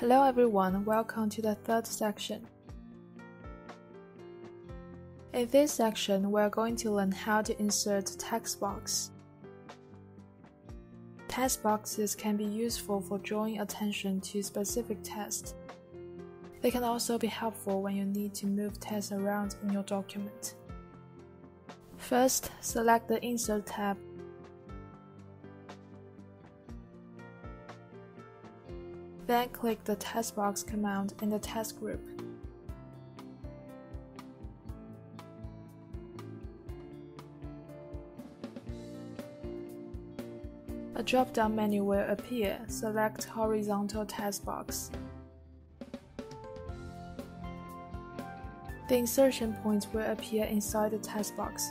Hello everyone, welcome to the third section. In this section, we're going to learn how to insert text box. Text boxes can be useful for drawing attention to specific text. They can also be helpful when you need to move text around in your document. First, select the Insert tab Then click the text box command in the text group. A drop-down menu will appear. Select horizontal text box. The insertion point will appear inside the text box.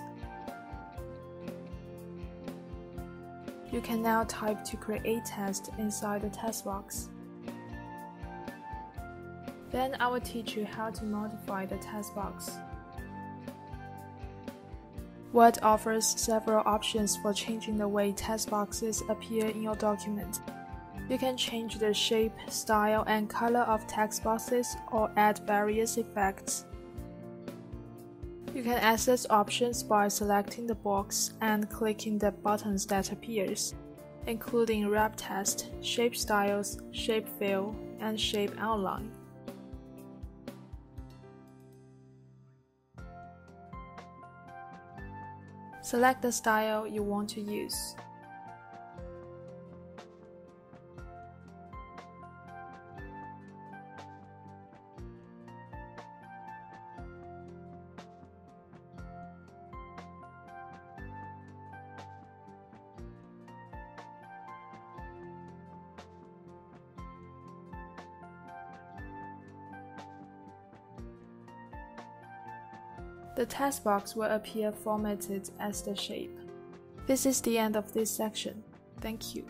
You can now type to create text inside the text box. Then I will teach you how to modify the text box. Word offers several options for changing the way text boxes appear in your document. You can change the shape, style, and color of text boxes or add various effects. You can access options by selecting the box and clicking the buttons that appears, including wrap text, shape styles, shape fill, and shape outline. Select the style you want to use. The text box will appear formatted as the shape. This is the end of this section. Thank you.